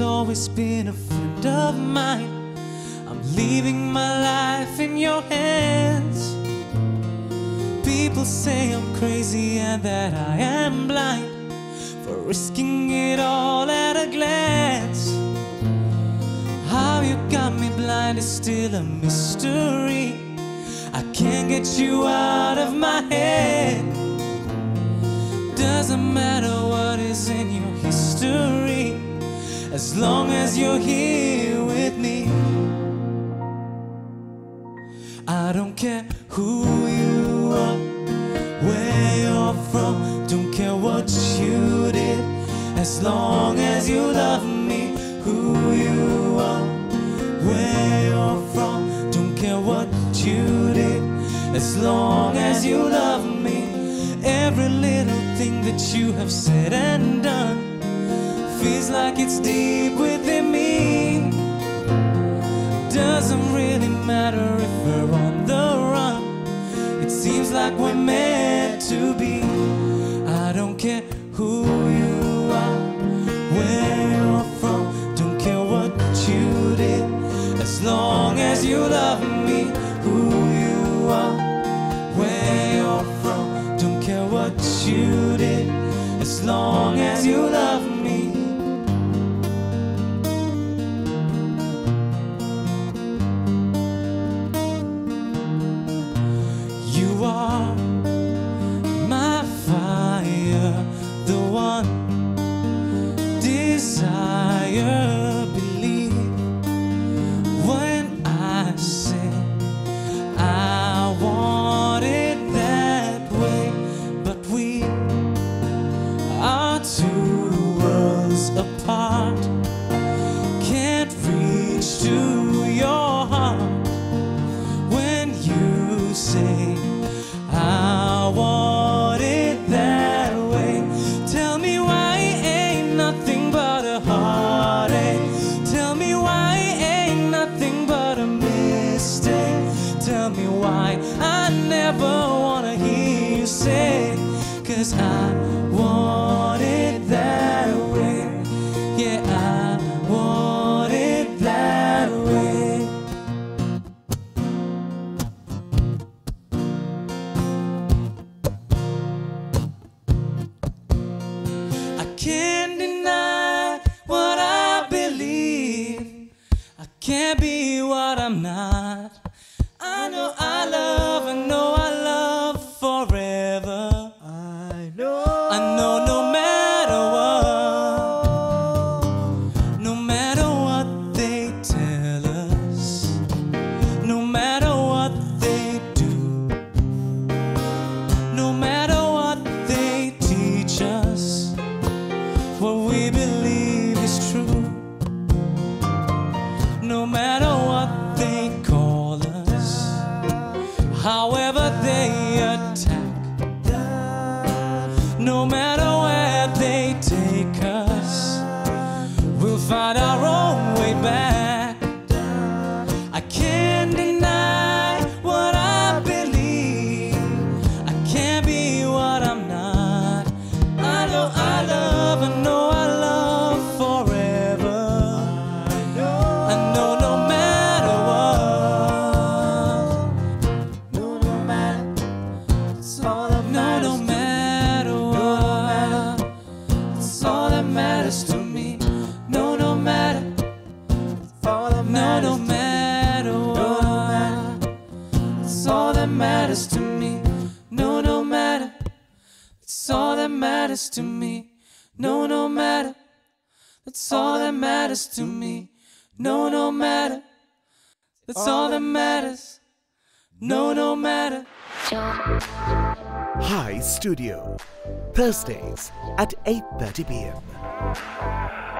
always been a friend of mine. I'm leaving my life in your hands. People say I'm crazy and that I am blind for risking it all at a glance. How you got me blind is still a mystery. I can't get you out of my head. Doesn't matter what is in your as long as you're here with me. I don't care who you are, where you're from, don't care what you did, as long as you love me. Who you are, where you're from, don't care what you did, as long as you love me. Every little thing that you have said and done feels like it's deep seems like we're meant to be. I don't care who you are, where you're from, don't care what you did, as long as you love me. Who you are, where you're from, don't care what you did, as long as you love me. Desire. Me I never wanna hear you say, Cause I want it that way. Yeah, I want it that way. I can't deny what I believe. I can't be what I'm not. Matter matters to me. No, no matter. It's all that matters to me. No, no matter. That's all that matters to me. No, no matter. That's all that matters. No, no matter. Hi Studio. Thursdays at 8:30 p.m.